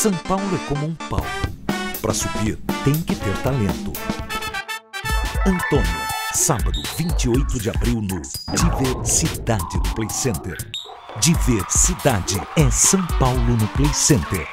São Paulo é como um pau. Para subir, tem que ter talento. Antônio, sábado 28 de abril no Diversidade do Play Center. Diversidade é São Paulo no Play Center.